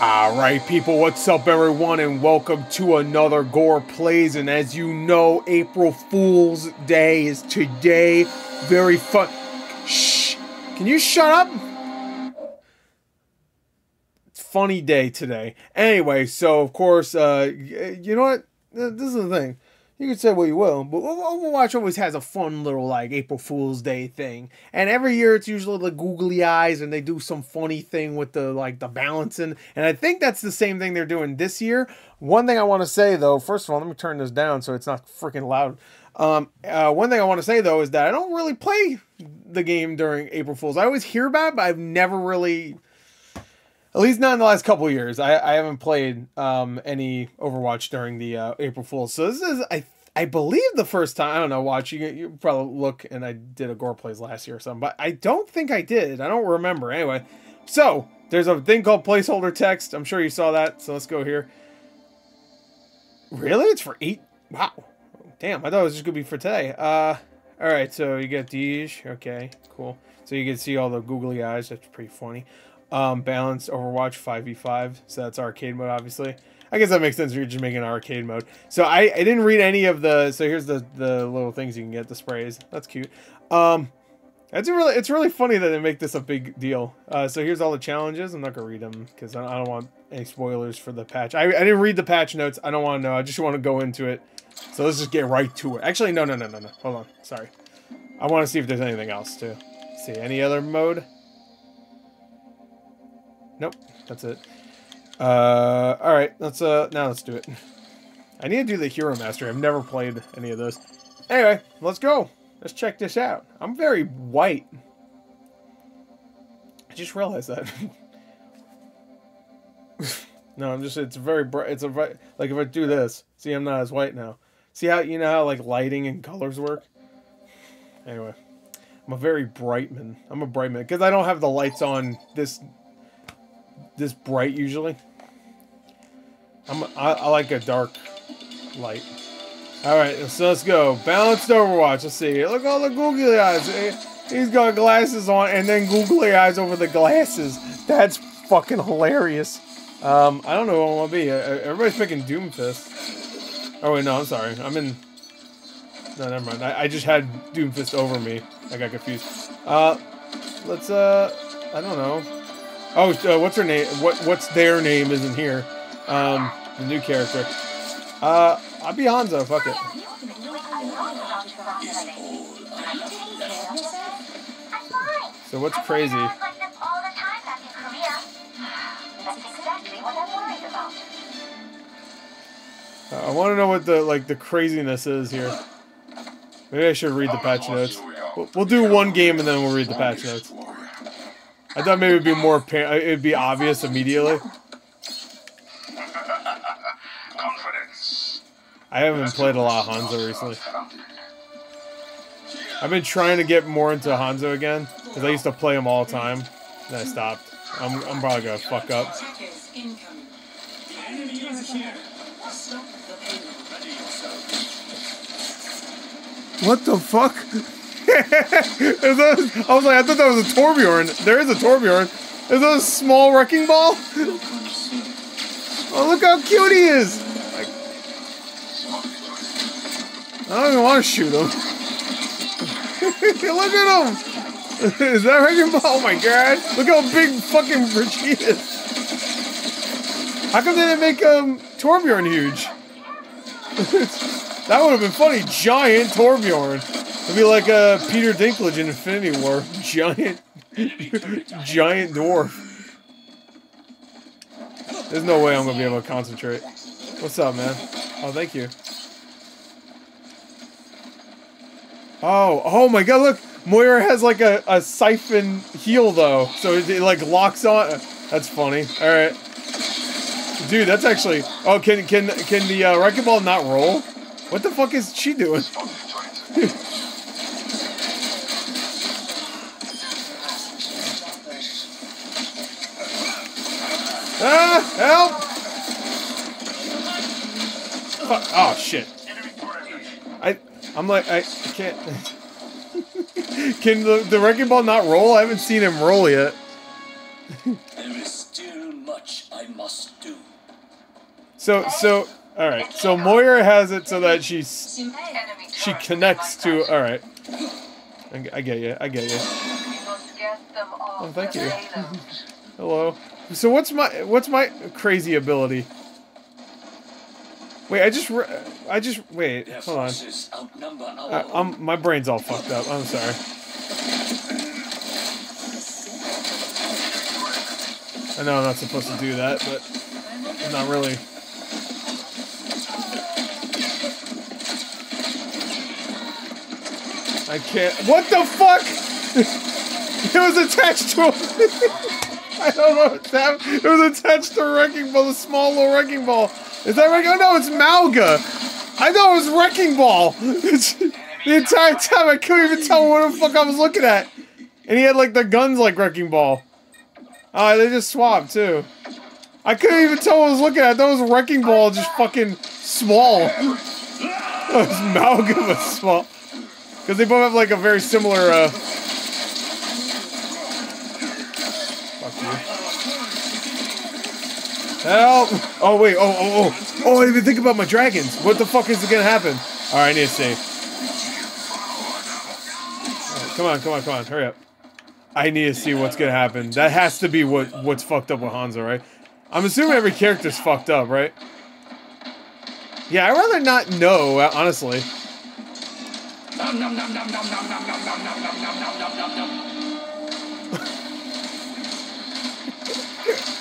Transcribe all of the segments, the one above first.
Alright, people, what's up, everyone, and welcome to another Gor Plays. And as you know, April Fool's Day is today. Very fun. Shh! Can you shut up? It's funny day today. Anyway, so of course, uh, you know what? This is the thing you can say what you will, but Overwatch always has a fun little like April Fool's Day thing, and every year it's usually the googly eyes, and they do some funny thing with the like the balancing, and I think that's the same thing they're doing this year. One thing I want to say though, first of all, let me turn this down so it's not freaking loud. Um, uh, one thing I want to say though is that I don't really play the game during April Fools. I always hear about it, but I've never really at least not in the last couple years. I, I haven't played um, any Overwatch during the uh, April Fools. So this is I I believe the first time. I don't know. Watch you. You probably look and I did a Gor plays last year or something, but I don't think I did. I don't remember. Anyway, so there's a thing called placeholder text. I'm sure you saw that. So let's go here. Really? It's for eight. Wow. Damn. I thought it was just gonna be for today. Uh. All right. So you get these. Okay. Cool. So you can see all the googly eyes. That's pretty funny. Um, balanced Overwatch 5v5. So that's arcade mode, obviously. I guess that makes sense. You're just making arcade mode. So I, I didn't read any of the. So here's the the little things you can get. The sprays. That's cute. Um, it's really it's really funny that they make this a big deal. Uh, so here's all the challenges. I'm not gonna read them because I don't want any spoilers for the patch. I, I didn't read the patch notes. I don't want to know. I just want to go into it. So let's just get right to it. Actually, no, no, no, no, no. Hold on. Sorry. I want to see if there's anything else too. See any other mode. Nope, that's it. Uh, all right, let's uh now let's do it. I need to do the Hero Master. I've never played any of those. Anyway, let's go. Let's check this out. I'm very white. I just realized that. no, I'm just. It's very bright. It's a bright. Like if I do this, see, I'm not as white now. See how you know how like lighting and colors work. Anyway, I'm a very bright man. I'm a bright man because I don't have the lights on this this bright usually. I'm, I, I like a dark light. Alright, so let's go. Balanced Overwatch. Let's see. Look at all the googly eyes. He's got glasses on and then googly eyes over the glasses. That's fucking hilarious. Um, I don't know what I want to be. Everybody's picking Doomfist. Oh, wait, no, I'm sorry. I'm in... No, never mind. I, I just had Doomfist over me. I got confused. Uh, let's, uh... I don't know. Oh, uh, what's her name? What What's their name isn't here. Um, the new character. Uh, I'll be Hanzo, fuck it. So what's crazy? Uh, I want to know what the like the craziness is here. Maybe I should read the patch notes. We'll, we'll do one game and then we'll read the patch notes. I thought maybe it'd be more apparent. Uh, it'd be obvious immediately. Confidence. I haven't played a lot of Hanzo recently. I've been trying to get more into Hanzo again, because I used to play him all the time, and I stopped. I'm, I'm probably gonna fuck up. What the fuck? I was like, I thought that was a Torbjorn. There is a Torbjorn. Is that a small wrecking ball? oh, look how cute he is! I don't even want to shoot him. look at him! is that wrecking ball? Oh my god! Look how big fucking Brigitte is! How come they didn't make um, Torbjorn huge? that would have been funny. Giant Torbjorn. It'd be like uh, Peter Dinklage in Infinity War. Giant, giant dwarf. There's no way I'm gonna be able to concentrate. What's up, man? Oh, thank you. Oh, oh my god, look! Moira has like a, a siphon heal though, so it, it like locks on. That's funny. Alright. Dude, that's actually... Oh, can can can the uh, wrecking ball not roll? What the fuck is she doing? Ah, help! Fuck. Oh, shit. I, I'm like, I can't. Can the, the wrecking ball not roll? I haven't seen him roll yet. there is still much much I must do. So so all right. So Moira has it so that she's she connects to. All right. I get you. I get you. We must get them off Oh, thank you. Hello. So what's my what's my crazy ability? Wait, I just I just wait. Their Hold on. forces outnumber our I, own. I'm my brain's all fucked up. I'm sorry. I know I'm not supposed to do that, but not really. I can't. What the fuck? it was attached to. A, I don't know what's happening. It was attached to a wrecking ball, the small little wrecking ball. Is that wrecking? Oh no, it's Mauga. I thought it was wrecking ball. the entire time I couldn't even tell what the fuck I was looking at. And he had like the guns like wrecking ball. Oh, they just swapped too. I couldn't even tell what I was looking at. That was wrecking ball, just fucking small. That was Mauga was small. Because they both have like a very similar. uh... Help! Oh wait! Oh oh oh! Oh! I even think about my dragons. What the fuck is gonna happen? All right, I need to save. Right, come on! Come on! Come on! Hurry up! I need to see what's gonna happen. That has to be what what's fucked up with Hanzo, right? I'm assuming every character's fucked up, right? Yeah, I'd rather not know, uh, honestly. Nom, nom, nom, nom, nom, nom, nom, nom, nom, nom, nom, nom, nom, nom.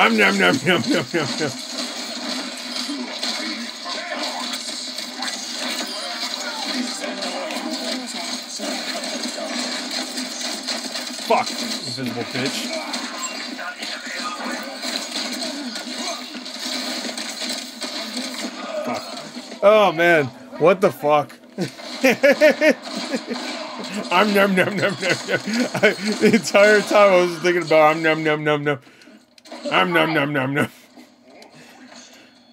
Nom nom nom nom nom nom nom. Fuck, invisible bitch. Fuck. Oh man, what the fuck? I'm num num num num num. I, the entire time I was thinking about I'm num num num num. I'm num num num num.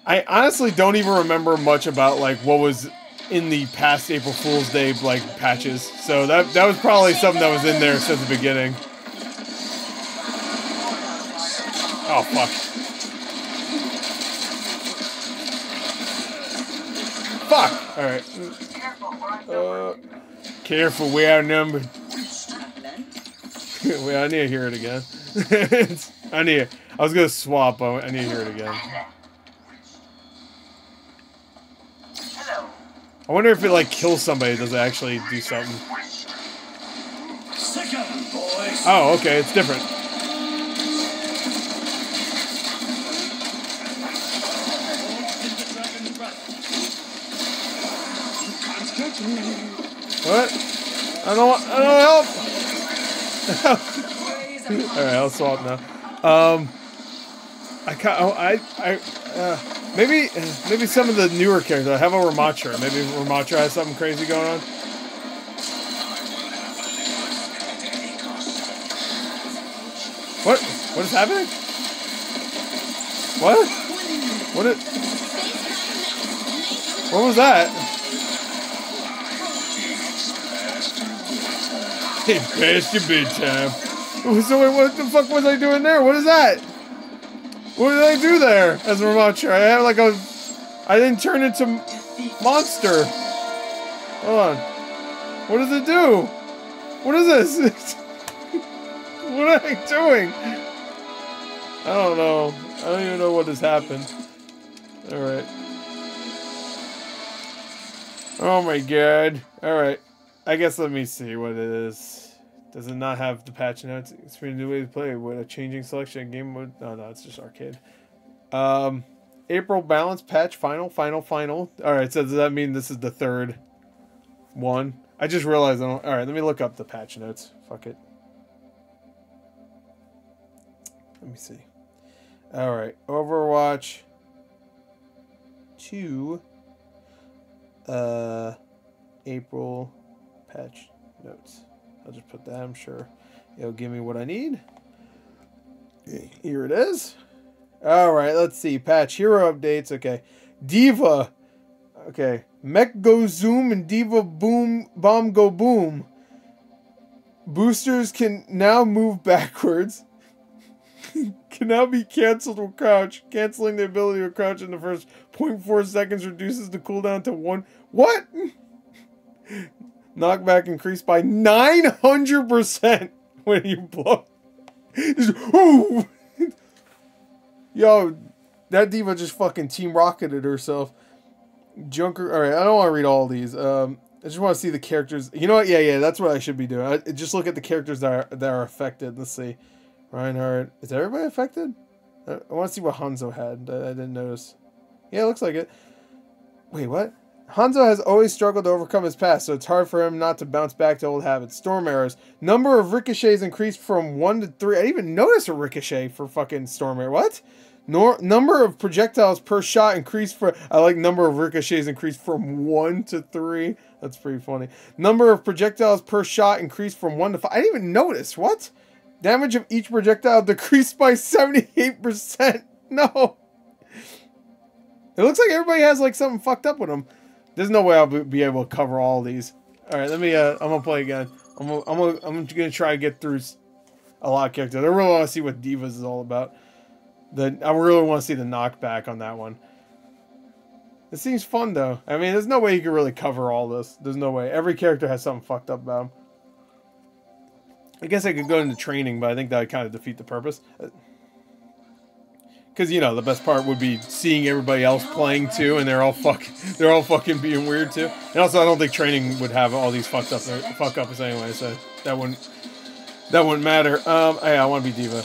I honestly don't even remember much about like what was in the past April Fool's Day like patches. So that that was probably something that was in there since the beginning. Oh fuck. Fuck! Alright. Uh, Careful, we outnumbered. Wait, I need to hear it again. I need. I was gonna swap. but I need to hear it again. I wonder if it like kills somebody. Does it actually do something? Oh, okay, it's different. What? I don't. I don't help. All right, I'll swap now. Um, I ca oh, I I uh, maybe maybe some of the newer characters. I have a Ramattra. Maybe Ramattra has something crazy going on. What? What is happening? What? What? It, what was that? Hey, past your bedtime. So wait, what the fuck was I doing there? What is that? What did I do there as a Ramattra? I have like a... I didn't turn into monster. Hold on. What does it do? What is this? what am I doing? I don't know. I don't even know what has happened. Alright. Oh my god. Alright. I guess let me see what it is. Does it not have the patch notes? It's a new way to play with a changing selection game mode. No, no, it's just arcade. Um, April balance patch final, final, final. All right, so does that mean this is the third one? I just realized I don't. All right, let me look up the patch notes. Fuck it. Let me see. All right, Overwatch 2 uh April patch notes. I'll just put that, I'm sure it'll give me what I need. Here it is. All right, let's see. Patch hero updates. Okay. D.Va. Okay. Mech go zoom and D.Va boom bomb go boom. Boosters can now move backwards. can now be canceled with crouch. Canceling the ability to crouch in the first 0.4 seconds reduces the cooldown to one. What? Knockback increased by 900% when you blow. Yo, that D.Va just fucking team rocketed herself. Junker. All right, I don't want to read all these. Um, I just want to see the characters. You know what? Yeah, yeah, that's what I should be doing. I, just look at the characters that are that are affected. Let's see. Reinhardt. Is everybody affected? I, I want to see what Hanzo had. I, I didn't notice. Yeah, it looks like it. Wait, what? Hanzo has always struggled to overcome his past, so it's hard for him not to bounce back to old habits. Storm arrows. Number of ricochets increased from 1 to 3. I didn't even notice a ricochet for fucking storm arrow. What? Nor number of projectiles per shot increased for I like number of ricochets increased from 1 to 3. That's pretty funny. Number of projectiles per shot increased from 1 to 5. I didn't even notice. What? Damage of each projectile decreased by 78%. No. It looks like everybody has like something fucked up with them. There's no way I'll be able to cover all these. All right, let me. Uh, I'm gonna play again. I'm gonna, I'm gonna, I'm gonna try to get through a lot of characters. I really want to see what D.Va's is all about. The I really want to see the knockback on that one. It seems fun though. I mean, there's no way you can really cover all this. There's no way. Every character has something fucked up about them. I guess I could go into training, but I think that would kind of defeat the purpose. Because you know the best part would be seeing everybody else playing too, and they're all fuck, they're all fucking being weird too. And also, I don't think training would have all these fucked up fuck ups anyway, so that wouldn't that wouldn't matter. Um, hey, I want to be D.Va.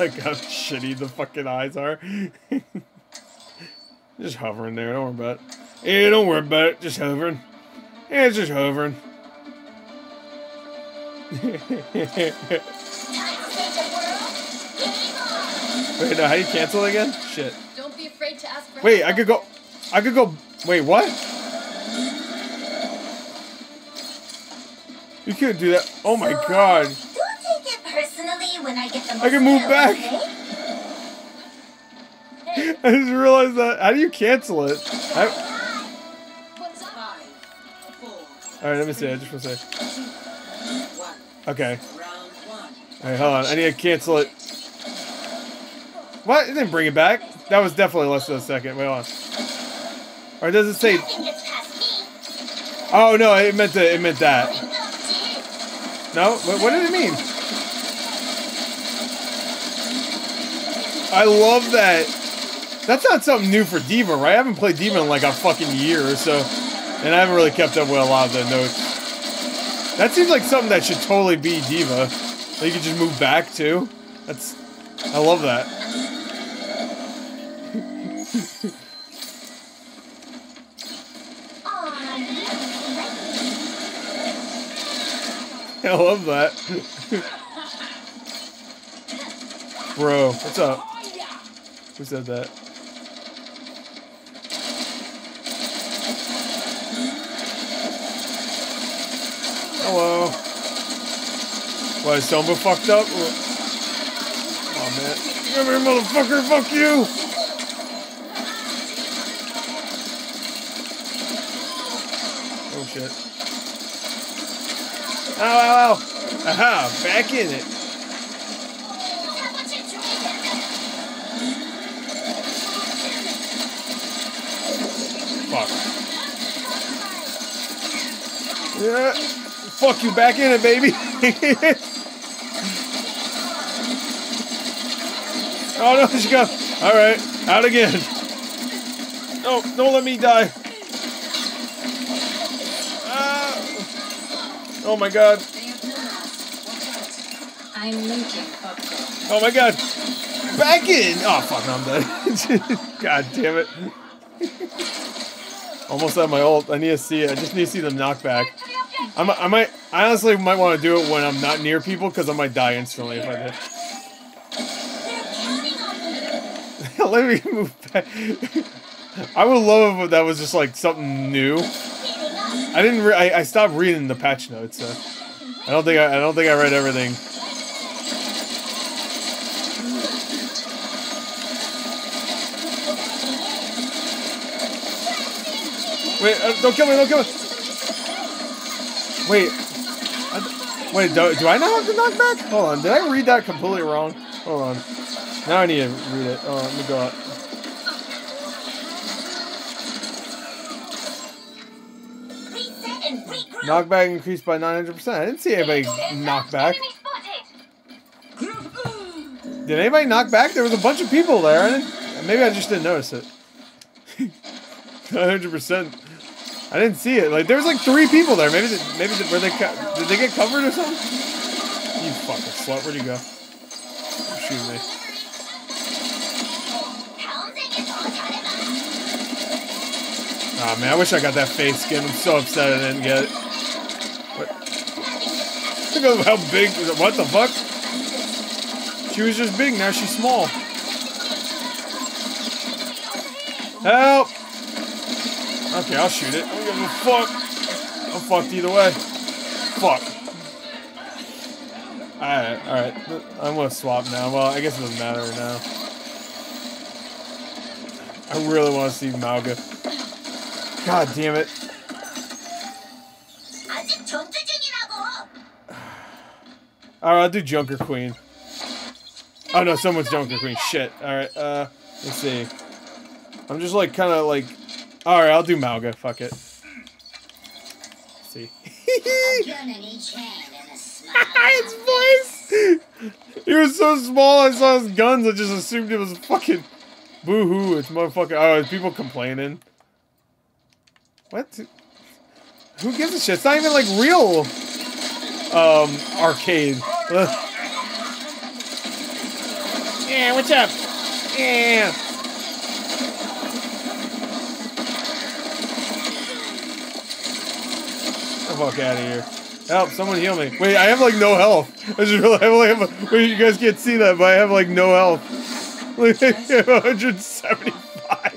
Like how shitty the fucking eyes are. just hovering there. Don't worry about it. Yeah, don't worry about it. Just hovering. Yeah, it's just hovering. Wait, no, how do you cancel again? Shit. Don't be afraid to ask for Wait, I could go. I could go. Wait, what? You couldn't do that. Oh my So, god. Don't take it personally when I get the I can move back. okay? I just realized that. How do you cancel it? I, What's up? Five, four, all right, let me see. I just want to say. Okay. Round one. All right, hold on. I need to cancel it. What? It didn't bring it back. That was definitely less than a second. Wait on. Or does it say? Oh no, it meant to, It meant that. No. What, what did it mean? I love that. That's not something new for D.Va, right? I haven't played D.Va in like a fucking year or so, and I haven't really kept up with a lot of the notes. That seems like something that should totally be D.Va. That you could just move back to. That's. I love that. I love that. Bro, what's up? Who said that? Hello. What, is Tomba fucked up? Oh man. Come here, motherfucker, fuck you! Oh shit. Ow, ow, ow! Aha, back in it. Fuck. Yeah. Fuck you, back in it, baby. oh no, she got. All right, out again. No, don't let me die. Oh my god. I'm. Oh my god. Back in. Oh fuck, no, I'm dead. god damn it. Almost at my ult. I need to see it. I just need to see the knockback. I might, I might, I honestly might want to do it when I'm not near people because I might die instantly if I They're counting on me. did. Let me move back. I would love if that was just like something new. I didn't. Re- I, I stopped reading the patch notes. So I don't think I, I don't think I read everything. Wait! Uh, don't kill me! Don't kill me! Wait. Wait. Do, do I not have to knock back? Hold on. Did I read that completely wrong? Hold on. Now I need to read it. Oh, let me go out. Knockback increased by 900%. I didn't see anybody knock back. Did anybody knock back? There was a bunch of people there. I maybe I just didn't notice it. 900%. I didn't see it. Like, there was like three people there. Maybe, they, maybe they, were they, did they get covered or something? You fucking slut. Where'd you go? Excuse me. Oh man, I wish I got that face skin. I'm so upset I didn't get it. What? Look how big. What the fuck? She was just big. Now she's small. Help! Okay, I'll shoot it. I don't give a fuck. I'm fucked either way. Fuck. Alright, alright. I'm gonna swap now. Well, I guess it doesn't matter now. I really want to see Mauga. God damn it. Alright, I'll do Junker Queen. Oh no, someone's Junker Queen. Shit. Alright, uh, let's see. I'm just like kind of like. Alright, I'll do Mauga. Fuck it. Let's see. gun in each hand and a smile. His voice! He was so small, I saw his guns, I just assumed it was fucking. Boo hoo, it's motherfucking. Oh, is people complaining? What? Who gives a shit? It's not even like real. Um, arcade. Yeah, what's up? Yeah. The fuck out of here. Help, someone heal me. Wait, I have like no health. I just really I only have a, wait, you guys can't see that, but I have like no health. Like, I have 175.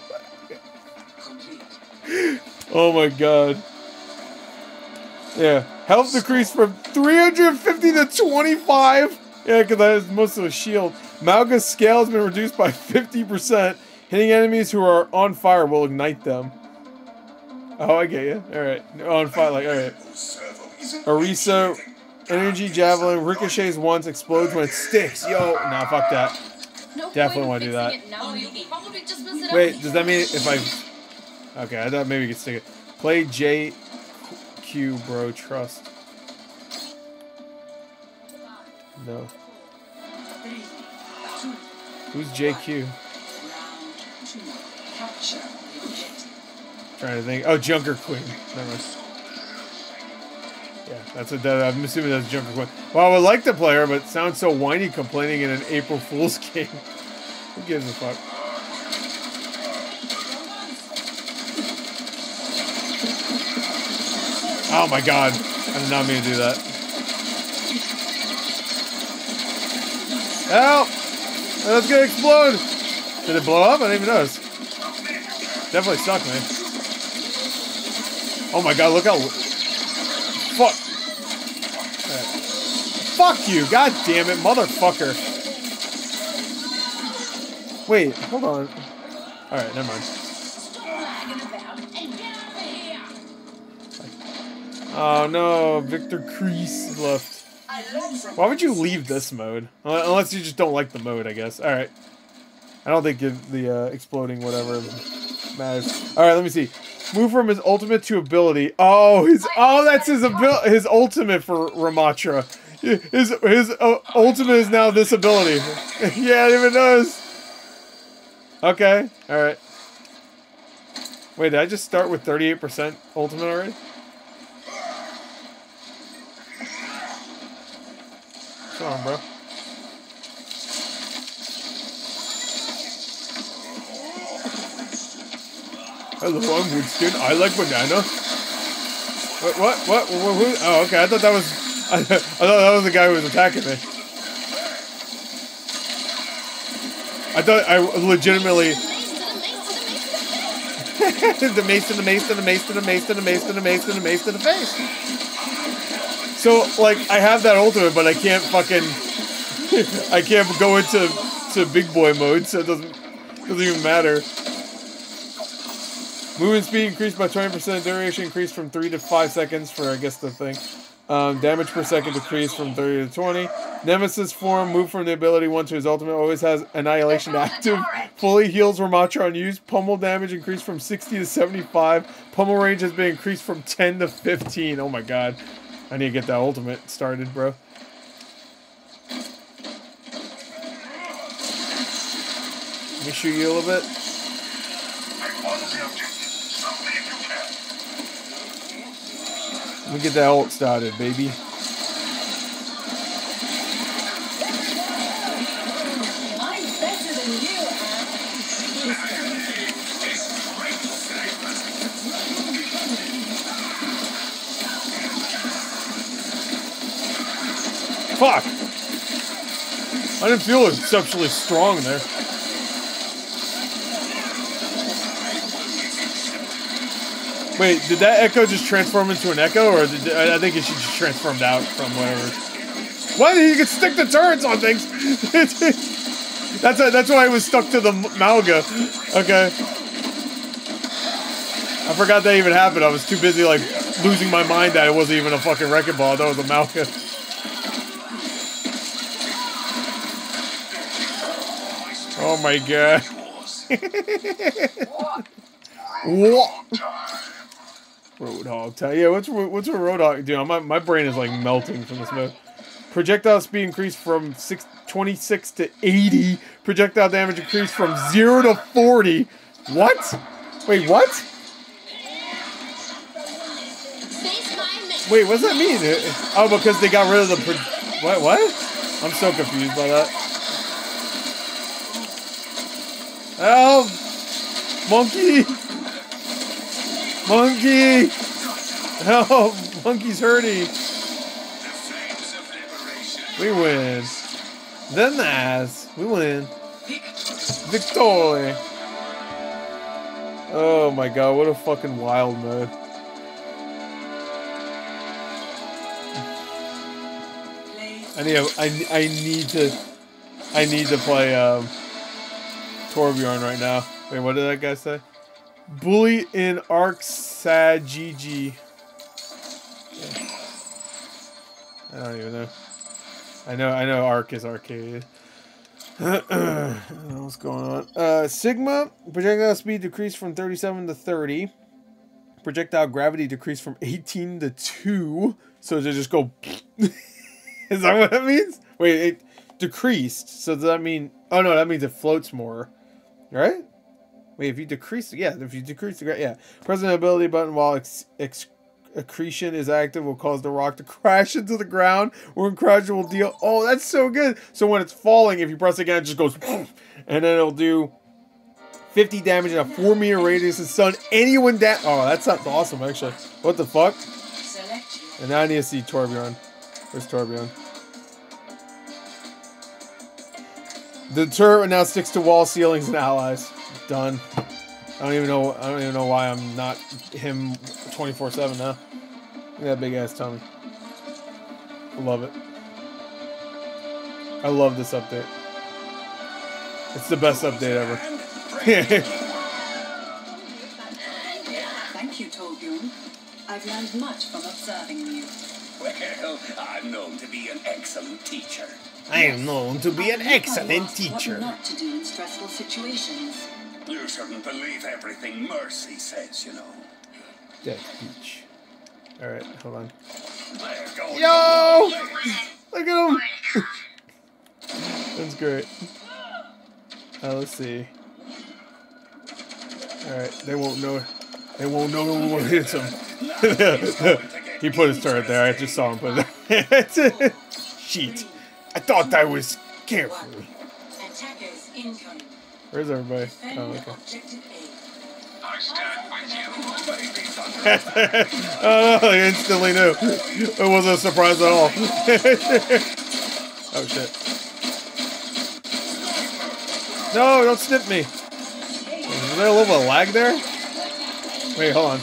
Oh my god. Yeah, health decreased from 350 to 25. Yeah, because that is most of a shield. Mauga's scale has been reduced by 50%. Hitting enemies who are on fire will ignite them. Oh, I get you. Alright. On fire, like, alright. Orisa, energy javelin, ricochets once, explodes when it sticks. Yo, nah, fuck that. No Definitely wanna do that. It. You'll probably just mess it Wait, does that mean if I... Okay, I thought maybe you could stick it. Play JQ, bro, trust. No. Who's JQ? Trying to think. Oh, Junker Queen. Yeah, that's a that, I'm assuming that's Junker Queen. Well, I would like to play her, but sounds so whiny complaining in an April Fool's game. Who gives a fuck? Oh my god. I did not mean to do that. Help! That's gonna explode! Did it blow up? I didn't even notice. Definitely stuck me. Oh my god, look how. Fuck. Fuck you! God damn it, motherfucker! Wait, hold on. Alright, never mind. Oh no, Victor Crease left. Why would you leave this mode? Unless you just don't like the mode, I guess. Alright. I don't think the uh, exploding whatever matters. Alright, let me see. Move from his ultimate to ability. Oh, his oh, that's his abil- his ultimate for Ramattra. His his uh, ultimate is now this ability. yeah, it even knows. Okay, all right. Wait, did I just start with 38% ultimate already? Come on, bro. Hello, I'm Winston. I like banana. What? What? What? Who- who- Oh, okay. I thought that was. I, thought that was the guy who was attacking me. I thought I legitimately the mace to the mace to the mace to the mace to the mace to the mace to the mace to the face. So like I have that ultimate, but I can't fucking I can't go into to big boy mode, so it doesn't doesn't even matter. Movement speed increased by 20%, duration increased from 3 to 5 seconds for, I guess, the thing. Um, damage per second decreased from 30 to 20. Nemesis form, move from the ability 1 to his ultimate, always has Annihilation active. Fully heals Ramatron used. Pummel damage increased from 60 to 75. Pummel range has been increased from 10 to 15. Oh my god. I need to get that ultimate started, bro. Let me shoot you a little bit. Let me get that ult started, baby. Fuck! I didn't feel exceptionally strong there. Wait, did that echo just transform into an echo, or did, I think it should just transformed out from whatever? Why did you can stick the turrets on things? that's a, that's why I was stuck to the Mauga. Okay. I forgot that even happened. I was too busy like losing my mind that it wasn't even a fucking wrecking ball. That was a Mauga. My god. what? Roadhog time. Yeah, what's what's a Roadhog do? My, my brain is like melting from this move. Projectile speed increased from six, 26 to 80. Projectile damage increased from 0 to 40. What? Wait, what? Wait, what does that mean? Oh, because they got rid of the. What? What? I'm so confused by that. Help! Monkey! Monkey! Help! Monkey's hurting. We win. Then the ass. We win. Victory! Oh my god, what a fucking wild mode. I need, I, I need to, I need to play um, Torbjorn right now. Wait, what did that guy say? Bully in Arc Sad GG. I don't even know. I know, I know. Arc is arcade. What's going on? Uh, Sigma projectile speed decreased from 37 to 30. Projectile gravity decreased from 18 to 2. So to just go. Is that what that means? Wait, it decreased. So does that mean? Oh no, that means it floats more, right? Wait, if you decrease, yeah, if you decrease the, yeah, pressing the ability button while ex, ex, accretion is active will cause the rock to crash into the ground. When crash, will deal. Oh, that's so good. So when it's falling, if you press again, it just goes, and then it'll do 50 damage in a four meter radius and stun anyone down. Oh, that sounds awesome, actually. What the fuck? And now I need to see Torbjorn. Where's Torbjorn? The turret now sticks to wall ceilings and allies. Done. I don't even know. I don't even know why I'm not him 24/7 now. Look at that big ass tummy. I love it. I love this update. It's the best update ever. Thank you, Torbjorn. I've learned much from observing you. Well, I'm known to be an excellent teacher. I am known to be an I've learned excellent What teacher. not to do in stressful situations. You shouldn't believe everything Mercy says, you know. Death Beach. All right, hold on. Yo! Look at him. That's great. Uh, let's see. All right, they won't know. They won't know when one hits him. he put his turret there. I just saw him put it there. Shit. I thought that was careful. Attackers incoming. Where's everybody? Defend Oh, okay. objective I stand with you. oh no, I instantly knew. It wasn't a surprise at all. oh shit. No, don't snip me. Is there a little bit of lag there? Wait, hold on.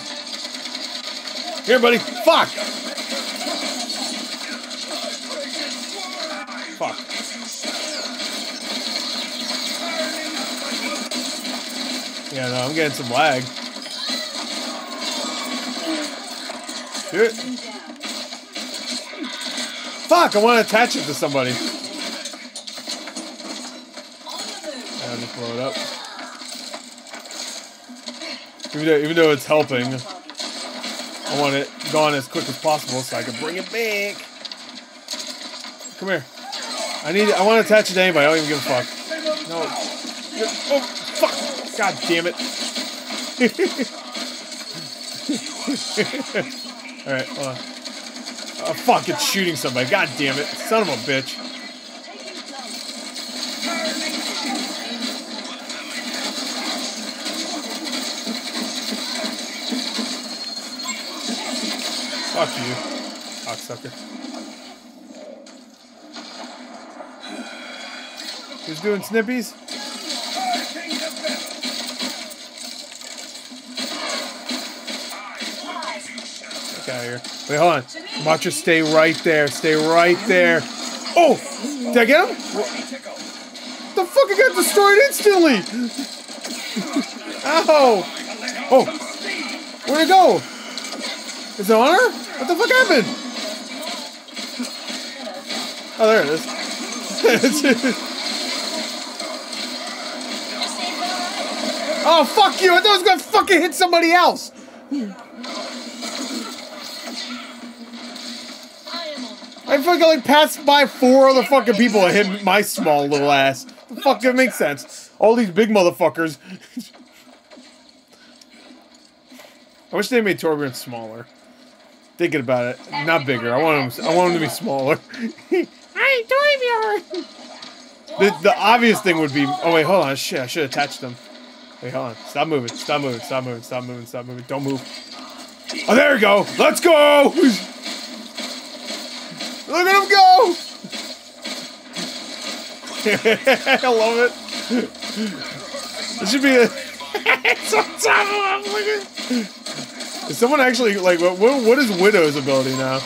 Here, buddy. Fuck! Fuck. Yeah, no, I'm getting some lag. Do. Fuck, I want to attach it to somebody. I'll just blow it up. Even though, even though it's helping, I want it gone as quick as possible so I can bring it back. Come here. I need. I want to attach it to anybody. I don't even give a fuck. No. Oh, fuck. God damn it. Alright, hold on. Oh, fuck, it's shooting somebody. God damn it. Son of a bitch. Fuck you, cocksucker. Who's doing snippies? Get out here. Wait, hold on. Macho, stay right there. Stay right there. Oh! Did I get him? The fuck? I got destroyed instantly! Ow! Oh! Where'd it go? Is it on her? What the fuck happened? Oh, there it is. oh, fuck you! I thought I was gonna fucking hit somebody else! I fucking like passed by four other fucking people and hit my small little ass. The fuck that makes sense. All these big motherfuckers. I wish they made Torbjorn smaller. Thinking about it, not bigger. I want him. I want him to be smaller. Hi, Torbjorn. The the obvious thing would be. Oh wait, hold on. Shit, I should have attached them. Wait, hold on. Stop moving. Stop moving. Stop moving. Stop moving. Stop moving. Don't move. Oh, there we go. Let's go. Look at him go! I love it. It should be a. it's on top of him. Look at. Is someone actually like what? What is Widow's ability now?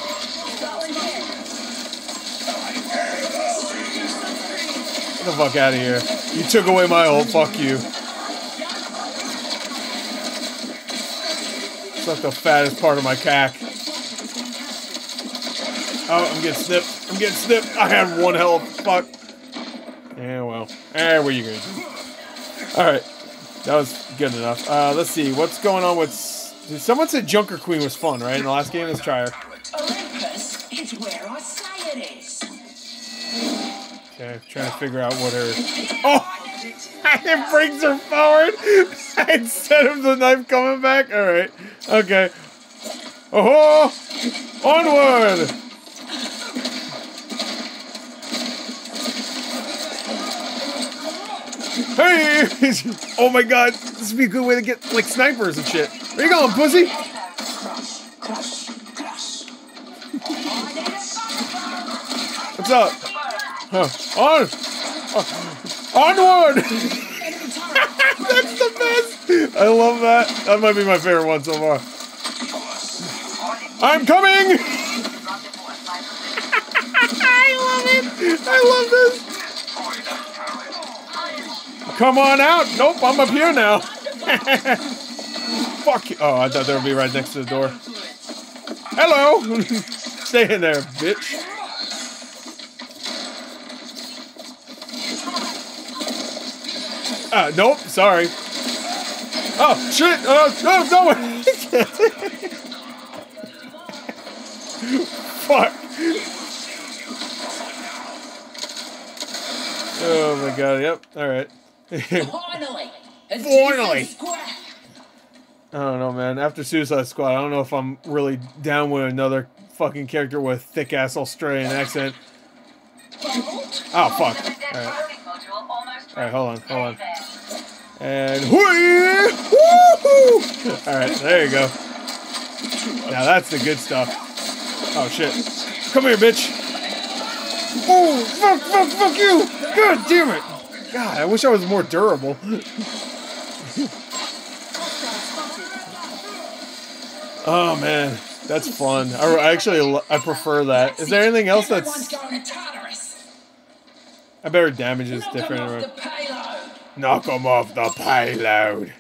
Get the fuck out of here! You took away my ult. Fuck you. It's like the fattest part of my cack. Oh, I'm getting snipped. I'm getting snipped. I have one health. Fuck. Yeah, well. Eh, what are you gonna do? Alright. That was good enough. Uh, let's see. What's going on with... Someone said Junker Queen was fun, right? In the last game? Let's try her. Olympus is where it is. Okay, trying to figure out what her... Oh! it brings her forward! Instead of the knife coming back? Alright. Okay. Oh! Onward! Hey! oh my god, this would be a good way to get like snipers and shit. Where you going, pussy? What's up? Huh. On! Uh, onward! That's the best! I love that. That might be my favorite one so far. I'm coming! I love it! I love this! Come on out! Nope, I'm up here now. Fuck you. Oh, I thought they would be right next to the door. Hello! Stay in there, bitch. Uh, nope, sorry. Oh, shit! Oh, no, no! Fuck! Oh my god, yep, alright. Finally! Finally. I don't know, man. After Suicide Squad, I don't know if I'm really down with another fucking character with a thick ass Australian accent. Oh, fuck. Alright, clothing module almost Alright, hold on, hold on. And whee! Woohoo! All right, there you go. Now that's the good stuff. Oh shit! Come here, bitch! Oh fuck! Fuck! Fuck you! God damn it! God, I wish I was more durable. Oh man, that's fun. I, I actually I prefer that. Is there anything else that's? going to Tartarus. I bet her damage is different. right? Knock 'em off the payload.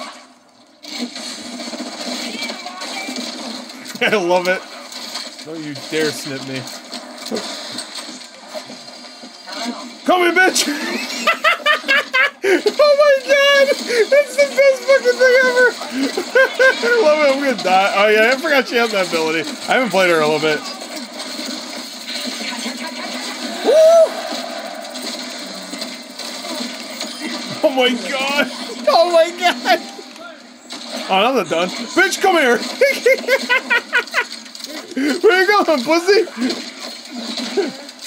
I love it. Don't you dare snip me. Come here, bitch! oh my god! That's the best fucking thing ever! I love it, I'm gonna die. Oh yeah, I forgot she has that ability. I haven't played her in a little bit. Woo! Oh my god! Oh my god! Oh, not done. Bitch, come here! Where you going, pussy?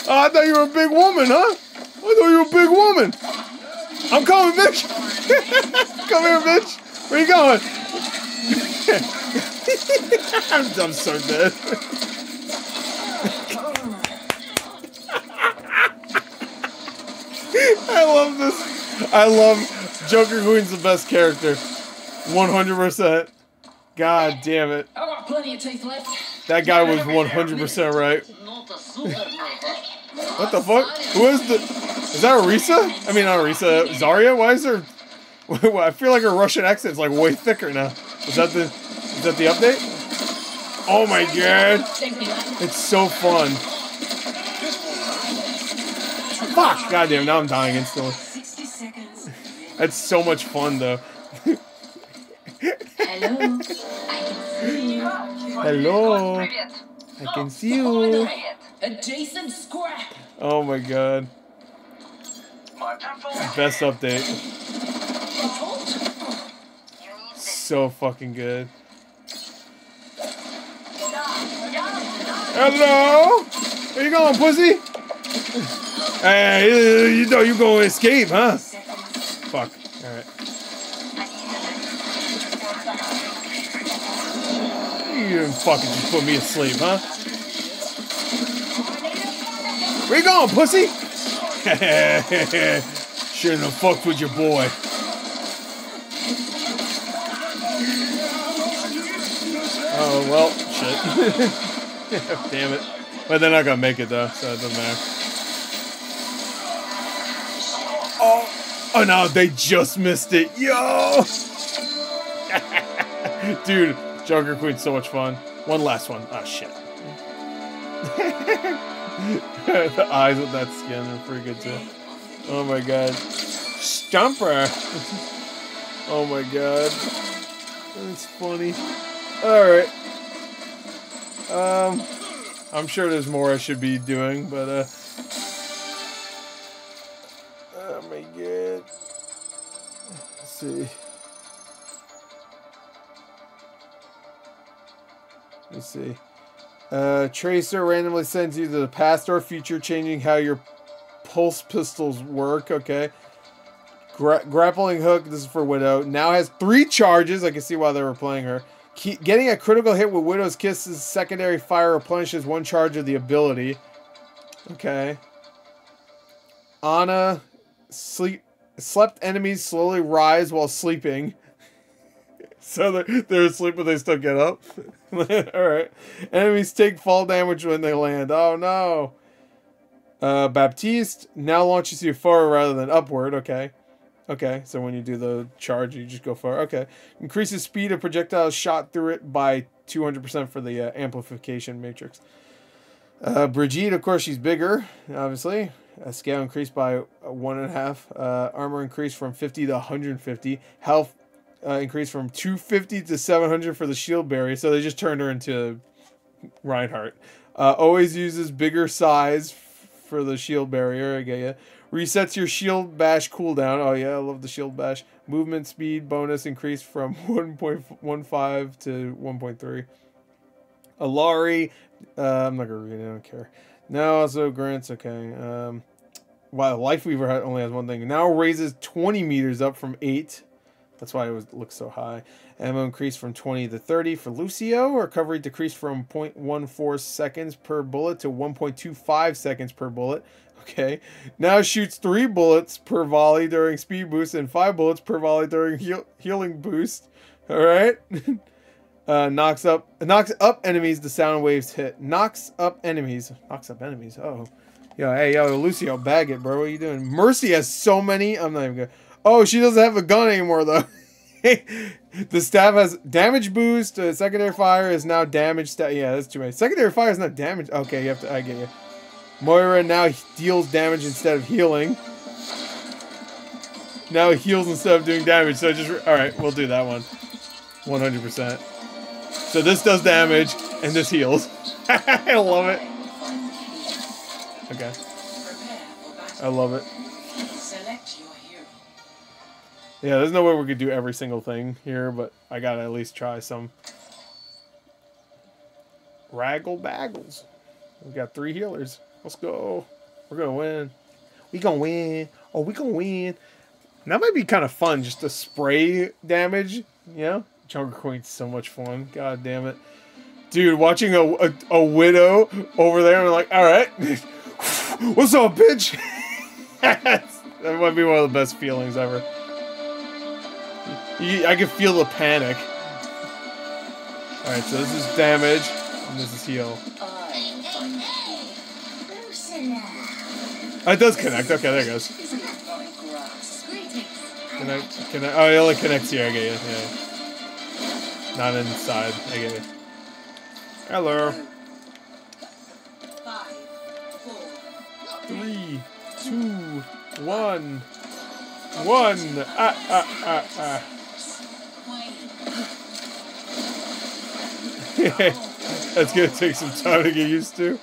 Oh, I thought you were a big woman, huh? I thought you were a big woman. I'm coming, bitch. Come here, bitch. Where you going? I'm, I'm so dead. I love this. I love Junker Queen's the best character. 100%. God damn it. I've got plenty of teeth left. That guy was 100% right. What the fuck? Who is the? Is that Orisa? I mean, not Orisa. Zarya? Why is there? I feel like her Russian accent's like way thicker now. Is that the? Is that the update? Oh my god! It's so fun. Fuck! Goddamn! Now I'm dying instantly. That's so much fun, though. Hello. I can see you. Hello. I can see you. Adjacent. Oh my god. Oh, Best update. So fucking good. Hello. Where you going, pussy? hey, you know you gonna escape, huh? Fuck. Alright. You fucking just put me asleep, huh? Where you going, pussy? Shouldn't have fucked with your boy. Oh, well, shit. Damn it. But they're not gonna make it though, so it doesn't matter. Oh, no, they just missed it. Yo! Dude, Junker Queen's so much fun. One last one. Oh, shit. the eyes of that skin are pretty good too. Oh my god. Stumper! oh my god. That's funny. Alright. Um, I'm sure there's more I should be doing, but, uh. My god. Let's see. Let's see. Uh, Tracer randomly sends you to the past or future, changing how your pulse pistols work. Okay. Gra- grappling hook. This is for Widow. Now has three charges. I can see why they were playing her. Keep, getting a critical hit with Widow's Kiss's secondary fire replenishes one charge of the ability. Okay. Ana sleep slept enemies slowly rise while sleeping. So they're, they're asleep but they still get up. Alright. Enemies take fall damage when they land. Oh no. Uh, Baptiste now launches you forward rather than upward. Okay. Okay, so when you do the charge, you just go forward. Okay. Increases speed of projectiles shot through it by 200% for the uh, amplification matrix. Uh, Brigitte, of course, she's bigger, obviously. Uh, scale increased by uh, one and a half. Uh, armor increased from 50 to 150. Health uh, increased from 250 to 700 for the shield barrier. So they just turned her into Reinhardt. Uh, always uses bigger size for the shield barrier. I get ya. Resets your shield bash cooldown. Oh yeah, I love the shield bash. Movement speed bonus increased from 1.15 to 1.3. Illari, uh, I'm not gonna read it. I don't care. Now also grants. Okay. Um, Wow, Lifeweaver only has one thing. Now raises 20 meters up from 8. That's why it was looks so high. Ammo increased from 20 to 30 for Lucio. Recovery decreased from 0.14 seconds per bullet to 1.25 seconds per bullet. Okay. Now shoots 3 bullets per volley during speed boost and 5 bullets per volley during heal- healing boost. Alright? uh, knocks up knocks up enemies the sound waves hit. Knocks up enemies. Knocks up enemies. Oh. Yo, hey, yo, Lucio, bag it, bro. What are you doing? Mercy has so many. I'm not even gonna. Oh, she doesn't have a gun anymore, though. the staff has damage boost. Uh, secondary fire is now damage. Yeah, that's too many. Secondary fire is not damage. Okay, you have to. I get you. Moira now deals damage instead of healing. Now heals instead of doing damage. So just all right, we'll do that one. 100%. So this does damage and this heals. I love it. Okay. I love it. Yeah, there's no way we could do every single thing here, but I gotta at least try some. Raggle Baggles. We got three healers. Let's go. We're gonna win. We gonna win. Oh, we gonna win. That might be kind of fun, just to spray damage. You know, Junker Queen's so much fun. God damn it, dude! Watching a a, a widow over there, and like, all right, what's up, bitch? that might be one of the best feelings ever. I can feel the panic. Alright, so this is damage, and this is heal. Oh, it does connect. Okay, there it goes. it can I, oh, it only connects here. I get you. Yeah. Not inside. I get you. Hello. Three, two, one. One. Ah, ah, ah, ah. That's gonna take some time to get used to.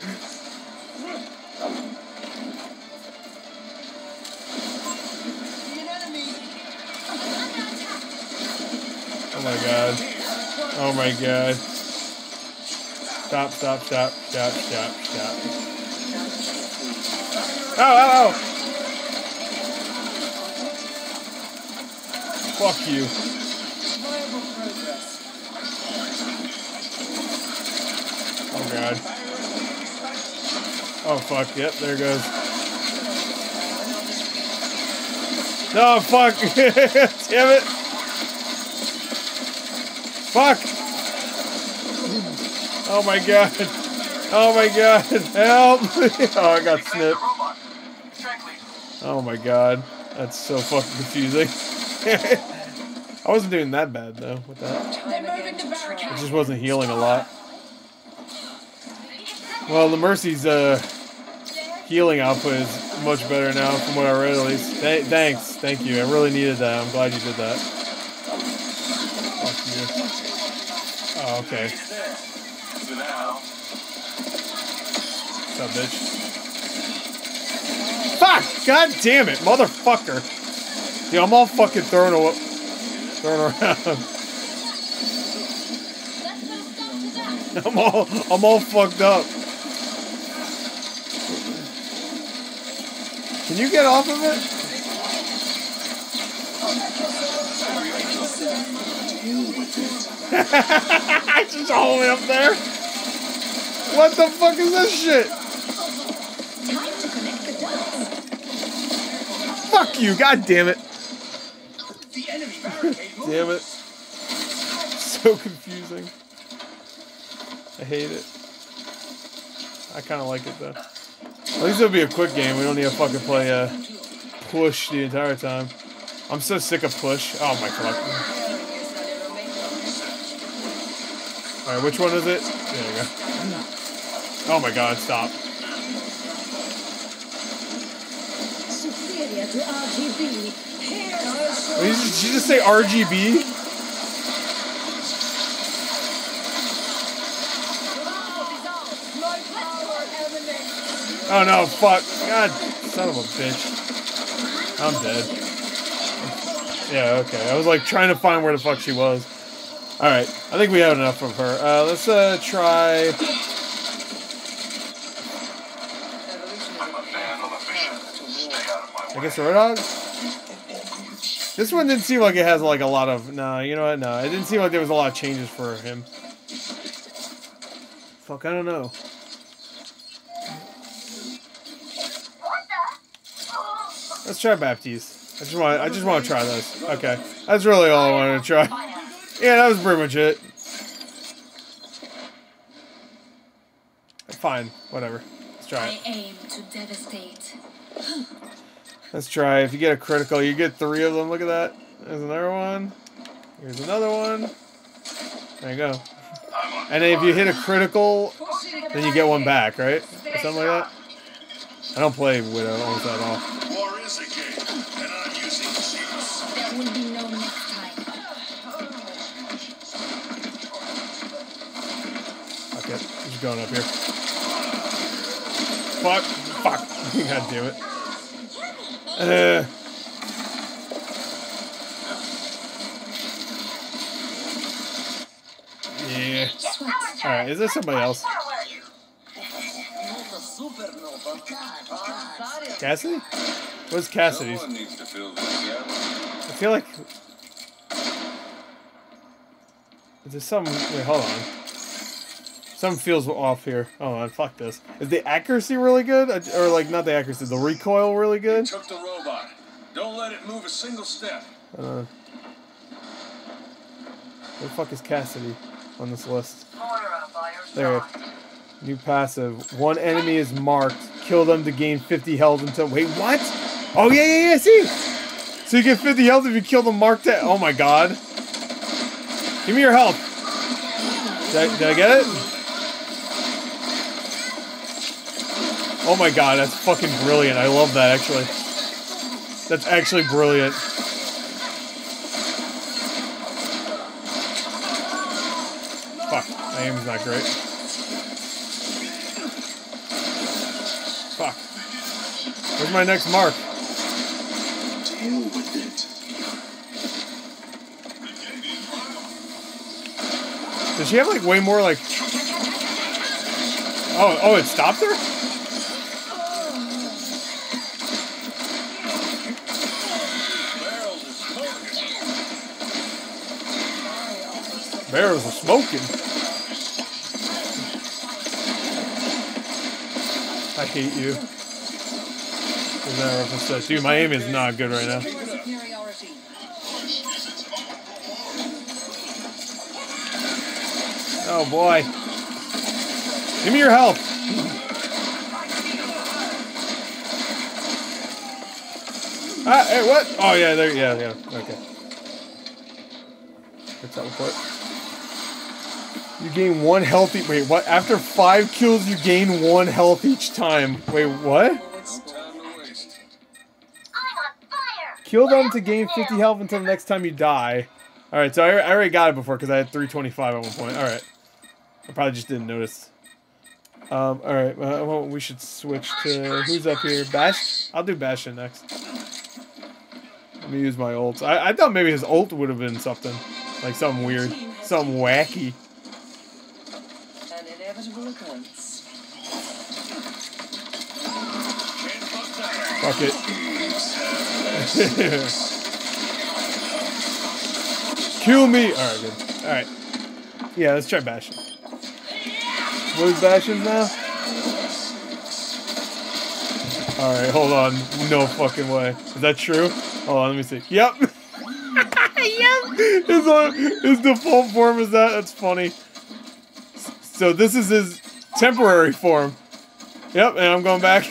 Oh my god. Oh my god. Stop, stop, stop, stop, stop, stop. Oh, oh, oh! Fuck you. Oh god. Oh fuck, yep, there goes. No, fuck! Damn it! Fuck! Oh my god! Oh my god! Help! oh, I got snipped. Robot. Track lead. Oh my god. That's so fucking confusing. I wasn't doing that bad though with that. It just wasn't healing a lot. Well, the Mercy's uh, healing output is much better now from what I read at least. Th- thanks. Thank you. I really needed that. I'm glad you did that. Fuck you. Oh, okay. What's up, bitch? God damn it, motherfucker! Yeah, I'm all fucking thrown, awa- thrown around. I'm all, I'm all fucked up. Can you get off of it? Just hold me up there. What the fuck is this shit? Time to connect the dots. Fuck you, god damn it. Damn it. So confusing. I hate it. I kind of like it though. At least it'll be a quick game. We don't need to fucking play uh, push the entire time. I'm so sick of push. Oh my god. Alright, which one is it? There you go. Oh my god, stop. Superior to RGB. Did you just say RGB? Oh no, fuck. God, son of a bitch. I'm dead. Yeah, okay. I was like trying to find where the fuck she was. Alright, I think we have enough of her. Uh, let's uh, try. I'm a man on a mission. Stay I guess Roadhog? This one didn't seem like it has like a lot of no, you know what? No, it didn't seem like there was a lot of changes for him. Fuck, I don't know. Let's try Baptiste. I just want I just want to try this. Okay. That's really all I wanted to try. Yeah, that was pretty much it. Fine, whatever. Let's try it. I aim to devastate. Let's try. If you get a critical, you get three of them. Look at that. There's another one. Here's another one. There you go. And if you hit a critical, then you get one back, right? Or something like that. I don't play Widow almost at all. War is. Fuck it. I'm going up here. Fuck. Fuck. God damn it. Uh. Yeah. Alright, is there somebody else? Cassidy? What's Cassidy's? Someone needs to fill this gap. I feel like. Is there some. Wait, hold on. Something feels off here. Oh, on, fuck this. Is the accuracy really good? Or, like, not the accuracy, the recoil really good? Took the robot. Don't let it move a single step. Uh, where the fuck is Cassidy on this list? There. New passive. One enemy is marked. Kill them to gain 50 health until. Wait, what? Oh, yeah, yeah, yeah, see? So you get 50 health if you kill the marked. Oh my god. Give me your health. Did I, did I get it? Oh my god, that's fucking brilliant. I love that actually. That's actually brilliant. Fuck, my aim's not great. Fuck. Where's my next mark? Deal with it. Does she have like way more like? Oh, oh, it stopped her. Barrels are smoking. I hate you. Is that reference to- Dude, my aim is not good right now. Oh boy. Give me your health. Ah, hey, what? Oh yeah, there. Yeah, yeah. Okay. Good teleport. Gain one health. E- wait, what? After five kills, you gain one health each time. Wait, what? Kill them to gain 50 health until the next time you die. Alright, so I, I already got it before because I had 325 at one point. Alright. I probably just didn't notice. Um, alright, well, we should switch to... Who's up here? Bash? I'll do Bastion next. Let me use my ult. I, I thought maybe his ult would have been something. Like something weird. Something wacky. Can't fuck it. Kill me! Alright, good. Alright. Yeah, let's try Bastion. What is Bastion now? Alright, hold on. No fucking way. Is that true? Hold on, let me see. Yep! yep! His, his default form is that? That's funny. So this is his temporary form. Yep, and I'm going back.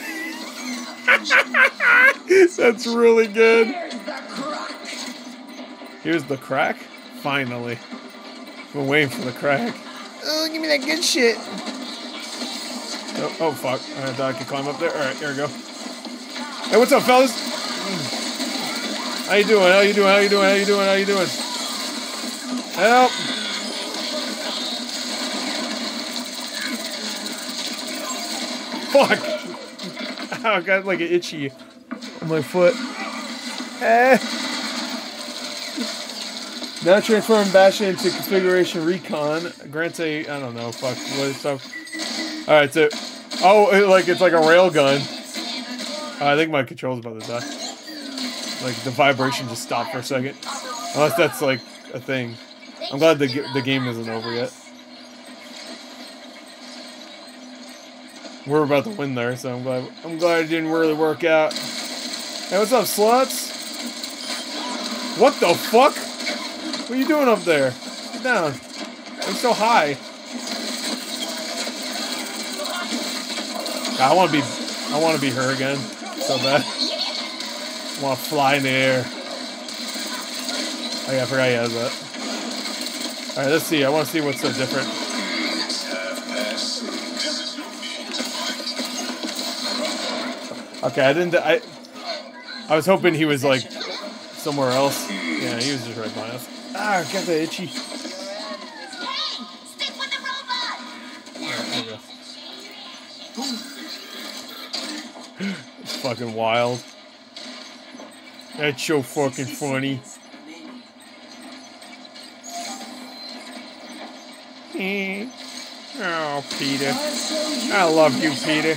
That's really good. Here's the crack. Finally. Been waiting for the crack. Oh, give me that good shit. Oh, oh fuck. I thought I could climb up there. Alright, here we go. Hey, what's up, fellas? How you doing? How you doing? How you doing? How you doing? How you doing? Help! Fuck! I got like an itchy on my foot. Eh. Now transform Bastion into configuration recon. Grants a I don't know, fuck what stuff. Alright, so oh it, like it's like a rail gun. I think my control's about to die. Like the vibration just stopped for a second. Unless that's like a thing. I'm glad the the game isn't over yet. We're about to win there, so I'm glad I'm glad it didn't really work out. Hey, what's up, sluts? What the fuck? What are you doing up there? Get down. I'm so high. I want to be, I want to be her again, so bad. I want to fly in the air. Oh yeah, I forgot he has that. All right, let's see. I want to see what's so different. Okay, I didn't. I, I was hoping he was like somewhere else. Yeah, he was just right by us. Ah, got the itchy. Stick with the robot! Alright, there we go. It's fucking wild. That's so fucking funny. Eh. Oh, Peter. I love you, Peter.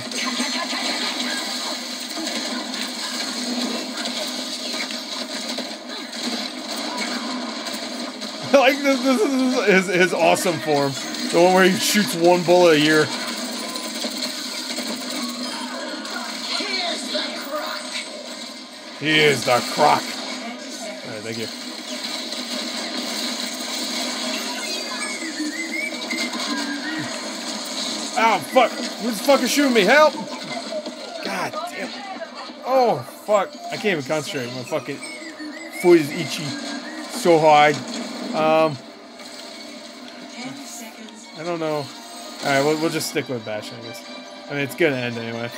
Like this. This is his, his awesome form. The one where he shoots one bullet a year. Here's the crock. Here's the croc. Alright, thank you. Oh, fuck. Who's fucking shooting me? Help! God damn. Oh, fuck. I can't even concentrate. My fucking foot is itchy so hard. Um, I don't know. Alright, we'll, we'll just stick with Bash, I guess. I mean, it's gonna end anyway.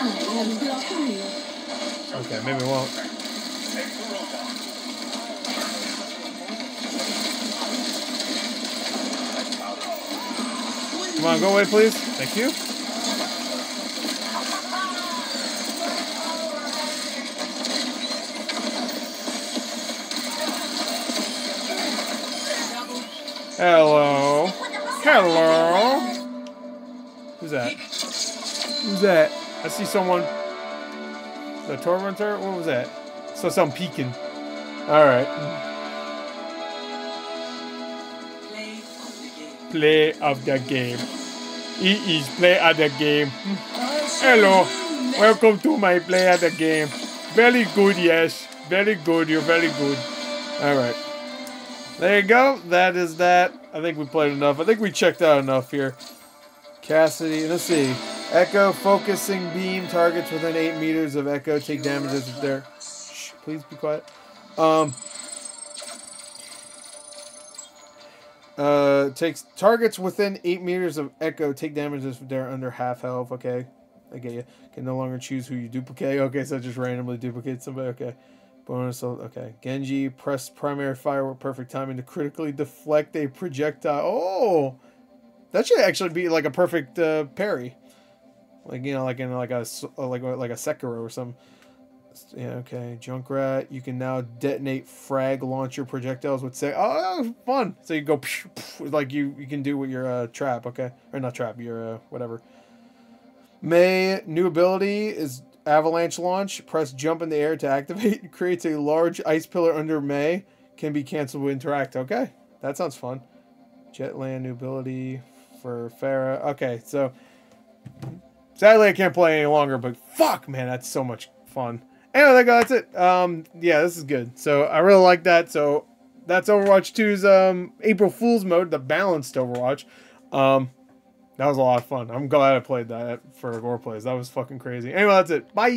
I am blocking you. Okay, maybe we won't. Take the robot. Come on, go away, please. Thank you. Hello. Hello. Who's that? Who's that? I see someone. The tormentor? What was that? So some peeking. Alright. Play of the game. It is play of the game. Hello. Welcome to my play of the game. Very good, yes. Very good. You're very good. Alright. There you go. That is that. I think we played enough. I think we checked out enough here. Cassidy, let's see. Echo focusing beam targets within 8 meters of Echo take damages if they're. Shh, please be quiet. Um. Uh, takes targets within 8 meters of Echo take damages if they're under half health. Okay. I get you. Can no longer choose who you duplicate. Okay, so just randomly duplicate somebody. Okay. Bonus. Okay. Genji, press primary fire with perfect timing to critically deflect a projectile. Oh! That should actually be like a perfect uh, parry. Like, you know, like in like a, uh, like, like a Sekiro or some. Yeah, okay. Junkrat, you can now detonate frag launcher projectiles with say, oh, fun. So you go, like you, you can do with your uh, trap, okay? Or not trap, your uh, whatever. Mei new ability is avalanche launch. Press jump in the air to activate. Creates a large ice pillar under Mei. Can be canceled with interact. Okay, that sounds fun. Jetland new ability for Pharah. Okay, so sadly I can't play any longer, but fuck, man, that's so much fun. Anyway, that's it. Um, yeah, this is good. So I really like that. So that's Overwatch 2's um April Fool's mode, the balanced Overwatch. Um, that was a lot of fun. I'm glad I played that for Gor Plays. That was fucking crazy. Anyway, that's it. Bye.